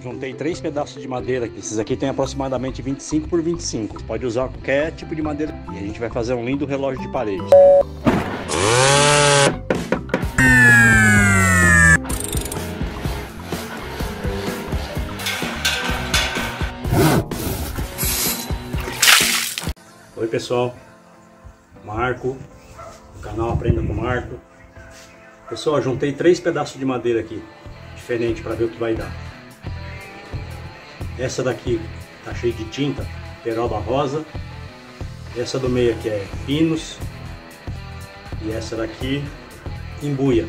juntei três pedaços de madeira. Esses aqui tem aproximadamente 25 por 25. Pode usar qualquer tipo de madeira. E a gente vai fazer um lindo relógio de parede. Oi pessoal, Marco, do canal Aprenda com Marco. Pessoal, juntei três pedaços de madeira aqui, diferente para ver o que vai dar. Essa daqui tá cheia de tinta, peroba rosa. Essa do meio aqui é pinos. E essa daqui, embuia.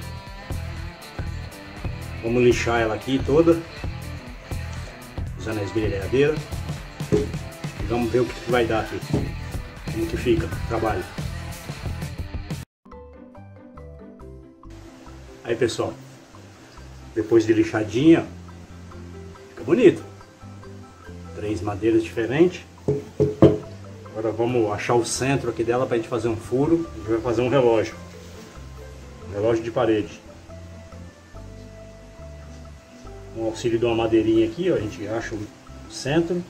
Vamos lixar ela aqui toda, usando a esmerilhadeira. E vamos ver o que vai dar aqui. Como que fica o trabalho. Aí pessoal, depois de lixadinha, fica bonito. Três madeiras diferentes. Agora vamos achar o centro aqui dela para a gente fazer um furo. A gente vai fazer um relógio. Um relógio de parede. Com o auxílio de uma madeirinha aqui, ó, a gente acha o centro.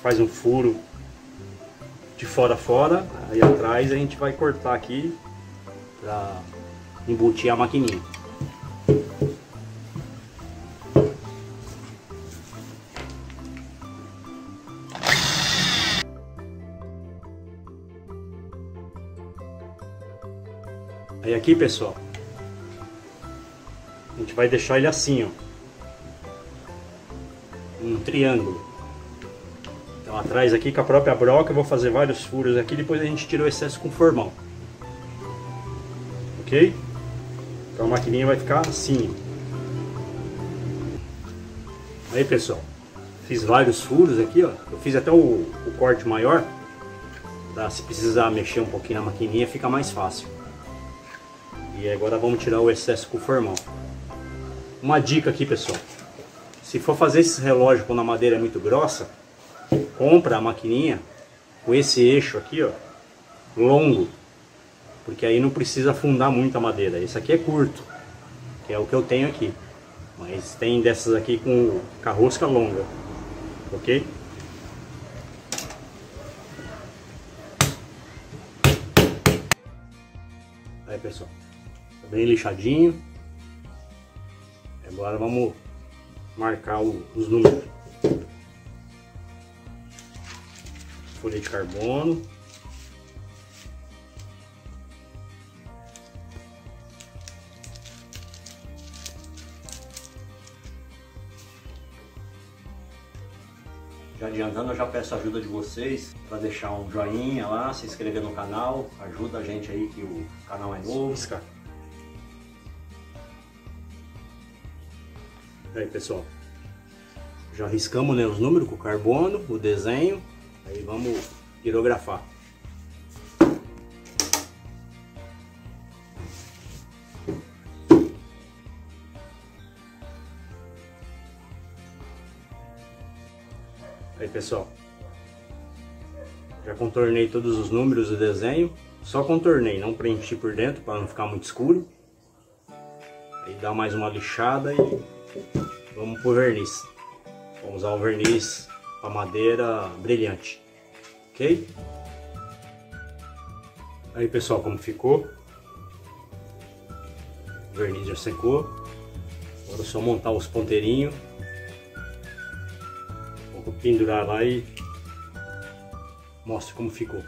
faz um furo de fora a fora, aí atrás a gente vai cortar aqui para embutir a maquininha. Aí aqui pessoal, a gente vai deixar ele assim ó, um triângulo. Então atrás aqui com a própria broca eu vou fazer vários furos aqui, depois a gente tira o excesso com formão. Ok? Então a maquininha vai ficar assim. Aí pessoal, fiz vários furos aqui, ó. Eu fiz até o, o corte maior. Pra se precisar mexer um pouquinho na maquininha fica mais fácil. E agora vamos tirar o excesso com formão. Uma dica aqui pessoal. Se for fazer esses relógios quando a madeira é muito grossa, compra a maquininha com esse eixo aqui, ó, longo, porque aí não precisa afundar muito a madeira. Esse aqui é curto, que é o que eu tenho aqui, mas tem dessas aqui com carrosca longa, ok? Aí pessoal, bem lixadinho. Agora vamos marcar o, os números. folha de carbono. Já adiantando, eu já peço a ajuda de vocês para deixar um joinha lá, se inscrever no canal, ajuda a gente aí que o canal é novo. Aí pessoal, já riscamos né, os números com carbono, o desenho, Aí vamos pirografar. Aí pessoal, já contornei todos os números do desenho, só contornei, não preenchi por dentro para não ficar muito escuro. Aí dá mais uma lixada e vamos pro verniz. Vamos usar o verniz a madeira brilhante, ok? Aí pessoal, como ficou? O verniz já secou. Agora é só montar os ponteirinhos. Vou pendurar lá e mostro como ficou.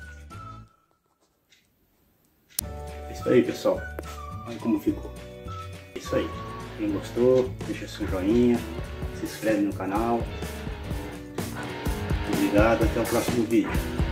É isso aí pessoal, olha como ficou. É isso aí. Quem gostou, deixa seu joinha, se inscreve no canal, Obrigado, até o próximo vídeo.